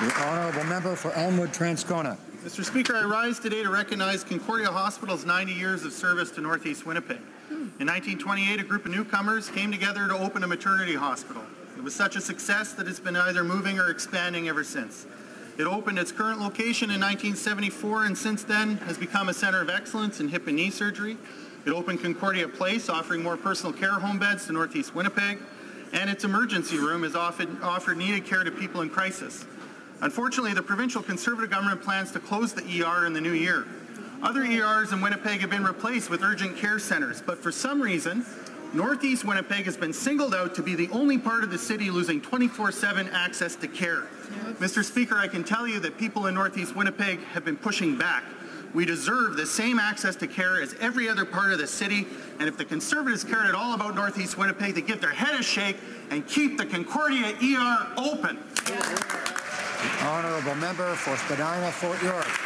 The honourable member for Elmwood Transcona. Mr. Speaker, I rise today to recognize Concordia Hospital's 90 years of service to Northeast Winnipeg. In 1928, a group of newcomers came together to open a maternity hospital. It was such a success that it's been either moving or expanding ever since. It opened its current location in 1974 and since then has become a center of excellence in hip and knee surgery. It opened Concordia Place, offering more personal care home beds to Northeast Winnipeg, and its emergency room has offered, offered needed care to people in crisis. Unfortunately, the provincial Conservative government plans to close the ER in the new year. Other ERs in Winnipeg have been replaced with urgent care centers, but for some reason, Northeast Winnipeg has been singled out to be the only part of the city losing 24-7 access to care. Mr. Speaker, I can tell you that people in Northeast Winnipeg have been pushing back. We deserve the same access to care as every other part of the city, and if the Conservatives cared at all about Northeast Winnipeg, they give their head a shake and keep the Concordia ER open. The honourable member for Spadina Fort York.